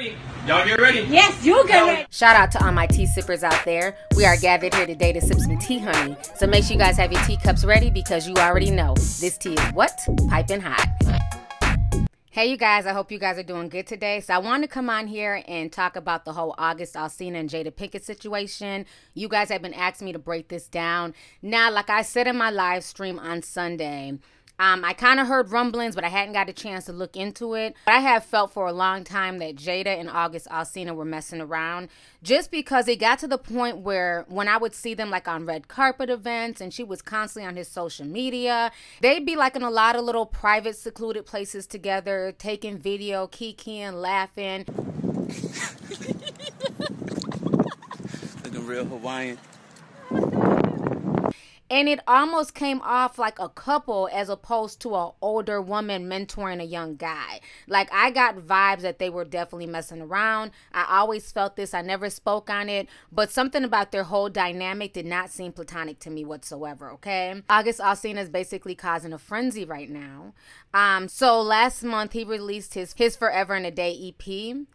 ready. Y'all get ready. Yes, you get ready. Shout out to all my tea sippers out there. We are gathered here today to sip some tea, honey. So make sure you guys have your teacups ready because you already know this tea is what? Piping hot. Hey, you guys, I hope you guys are doing good today. So, I want to come on here and talk about the whole August Alsina and Jada Pinkett situation. You guys have been asking me to break this down. Now, like I said in my live stream on Sunday, um, I kind of heard rumblings, but I hadn't got a chance to look into it. But I have felt for a long time that Jada and August Alsina were messing around just because it got to the point where when I would see them like on red carpet events and she was constantly on his social media, they'd be like in a lot of little private, secluded places together, taking video, kikiing, laughing. Looking real Hawaiian and it almost came off like a couple as opposed to an older woman mentoring a young guy. Like i got vibes that they were definitely messing around. I always felt this. I never spoke on it. But something about their whole dynamic did not seem platonic to me whatsoever okay? August alsina is basically causing a frenzy right now. Um so last month he released his his forever and a day ep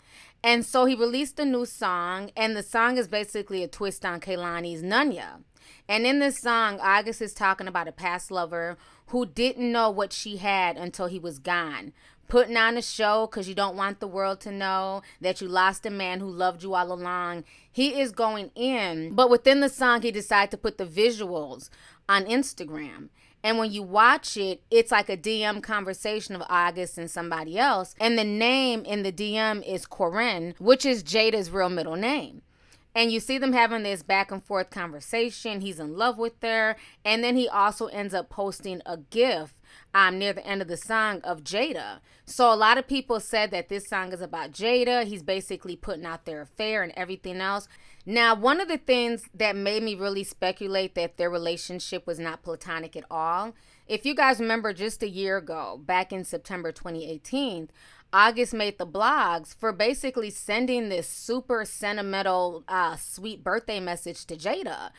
and so he released a new song, and the song is basically a twist on Kehlani's Nunya. And in this song, August is talking about a past lover who didn't know what she had until he was gone. Putting on a show because you don't want the world to know that you lost a man who loved you all along. He is going in, but within the song, he decided to put the visuals on Instagram. And when you watch it, it's like a DM conversation of August and somebody else. And the name in the DM is Koren, which is Jada's real middle name. And you see them having this back and forth conversation. He's in love with her. And then he also ends up posting a GIF um, near the end of the song of Jada. So a lot of people said that this song is about Jada. He's basically putting out their affair and everything else. Now, one of the things that made me really speculate that their relationship was not platonic at all, if you guys remember just a year ago, back in September 2018, August made the blogs for basically sending this super sentimental, uh, sweet birthday message to Jada.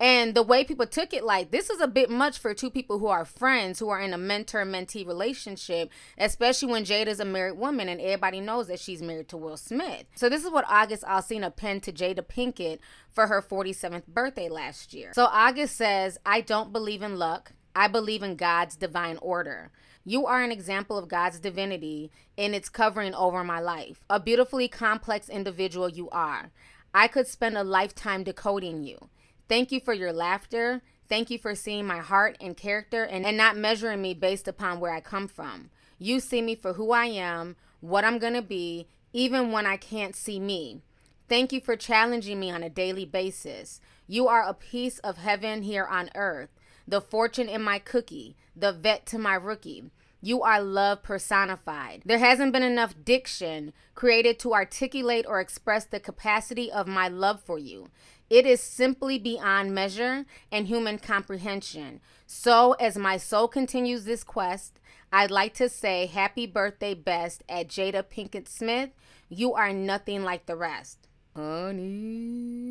And the way people took it, like, this is a bit much for two people who are friends, who are in a mentor mentee relationship, especially when Jada's a married woman and everybody knows that she's married to Will Smith. So, this is what August Alsina penned to Jada Pinkett for her 47th birthday last year. So, August says, I don't believe in luck, I believe in God's divine order. You are an example of God's divinity in its covering over my life. A beautifully complex individual you are. I could spend a lifetime decoding you. Thank you for your laughter. Thank you for seeing my heart and character and, and not measuring me based upon where I come from. You see me for who I am, what I'm going to be, even when I can't see me. Thank you for challenging me on a daily basis. You are a piece of heaven here on earth the fortune in my cookie, the vet to my rookie. You are love personified. There hasn't been enough diction created to articulate or express the capacity of my love for you. It is simply beyond measure and human comprehension. So, as my soul continues this quest, I'd like to say happy birthday best at Jada Pinkett Smith. You are nothing like the rest. Honey.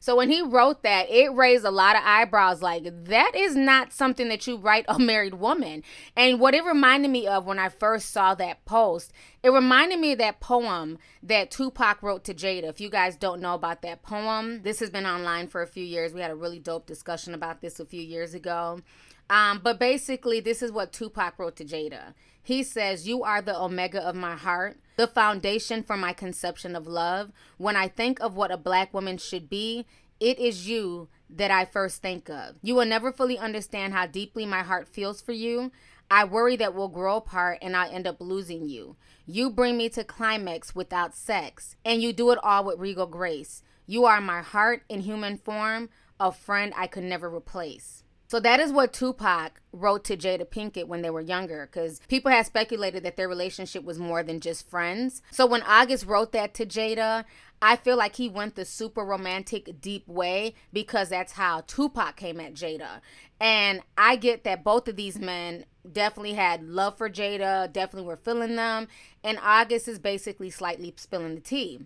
So when he wrote that, it raised a lot of eyebrows. Like, that is not something that you write a married woman. And what it reminded me of when I first saw that post, it reminded me of that poem that Tupac wrote to Jada. If you guys don't know about that poem, this has been online for a few years. We had a really dope discussion about this a few years ago. Um, but basically, this is what Tupac wrote to Jada. He says, You are the omega of my heart, the foundation for my conception of love. When I think of what a black woman should be, it is you that I first think of. You will never fully understand how deeply my heart feels for you. I worry that we'll grow apart and I'll end up losing you. You bring me to climax without sex, and you do it all with regal grace. You are my heart in human form, a friend I could never replace. So that is what Tupac wrote to Jada Pinkett when they were younger, because people had speculated that their relationship was more than just friends. So when August wrote that to Jada, I feel like he went the super romantic, deep way because that's how Tupac came at Jada. And I get that both of these men definitely had love for Jada, definitely were feeling them. And August is basically slightly spilling the tea.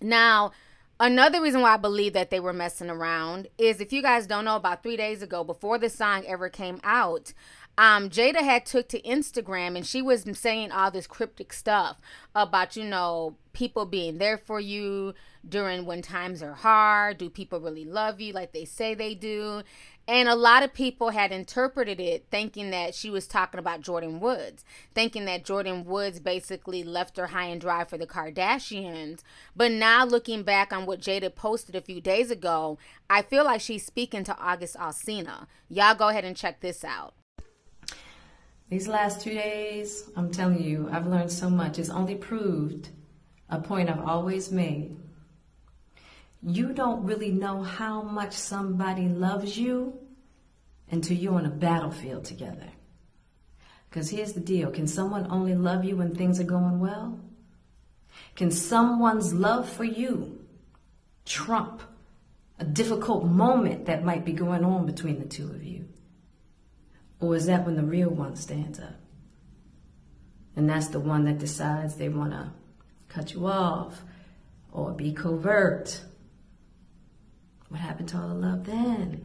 Now, Another reason why I believe that they were messing around is if you guys don't know, about three days ago, before the song ever came out, um, Jada had took to Instagram and she was saying all this cryptic stuff about, you know, people being there for you during when times are hard. Do people really love you like they say they do? And a lot of people had interpreted it thinking that she was talking about Jordyn Woods, thinking that Jordyn Woods basically left her high and dry for the Kardashians. But now looking back on what Jada posted a few days ago, I feel like she's speaking to August Alsina. Y'all go ahead and check this out. These last two days, I'm telling you, I've learned so much. It's only proved a point I've always made. You don't really know how much somebody loves you until you're on a battlefield together. Because here's the deal can someone only love you when things are going well? Can someone's love for you trump a difficult moment that might be going on between the two of you? Or is that when the real one stands up? And that's the one that decides they want to cut you off or be covert. What happened to all the love then?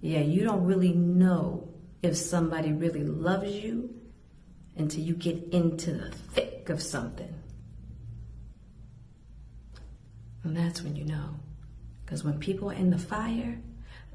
Yeah, you don't really know if somebody really loves you until you get into the thick of something. And that's when you know. Because when people are in the fire,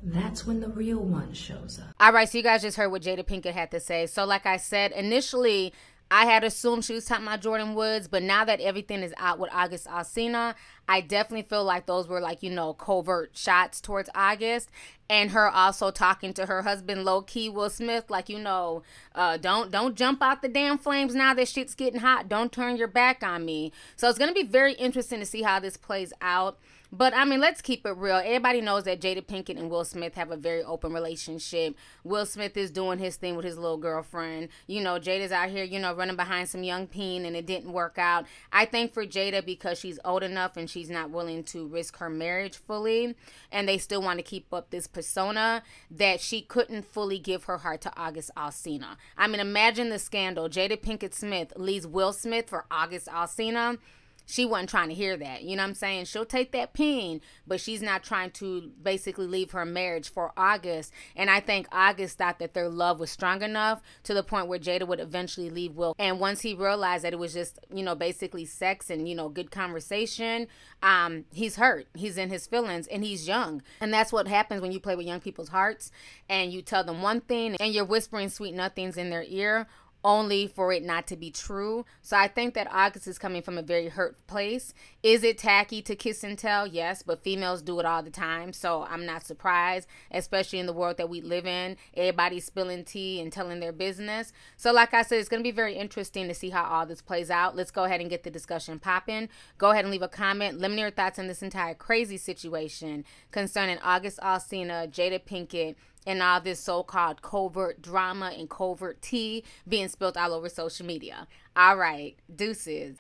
that's when the real one shows up. All right, so you guys just heard what Jada Pinkett had to say. So, like I said, initially, I had assumed she was talking about Jordyn Woods, but now that everything is out with August Alsina, I definitely feel like those were like, you know, covert shots towards August. And her also talking to her husband low key Will Smith, like, you know, uh, don't don't jump out the damn flames now that shit's getting hot. Don't turn your back on me. So it's gonna be very interesting to see how this plays out. But I mean, let's keep it real. Everybody knows that Jada Pinkett and Will Smith have a very open relationship. Will Smith is doing his thing with his little girlfriend. You know, Jada's out here, you know, running behind some young peen and it didn't work out. I think for Jada, because she's old enough and she's not willing to risk her marriage fully, and they still want to keep up this persona, that she couldn't fully give her heart to August Alsina. I mean, imagine the scandal. Jada Pinkett Smith leaves Will Smith for August Alsina she wasn't trying to hear that. You know what I'm saying? She'll take that pain, but she's not trying to basically leave her marriage for August. And I think August thought that their love was strong enough to the point where Jada would eventually leave Will. And once he realized that it was just, you know, basically sex and, you know, good conversation, um, he's hurt. He's in his feelings and he's young. And that's what happens when you play with young people's hearts and you tell them one thing and you're whispering sweet nothings in their ear only for it not to be true. So I think that August is coming from a very hurt place. Is it tacky to kiss and tell? Yes, but females do it all the time. So I'm not surprised, especially in the world that we live in. Everybody's spilling tea and telling their business. So, like I said, it's going to be very interesting to see how all this plays out. Let's go ahead and get the discussion popping. Go ahead and leave a comment. Let me know your thoughts on this entire crazy situation concerning August Alsina, Jada Pinkett, and all this so called covert drama and covert tea being spilled all over social media. All right, deuces.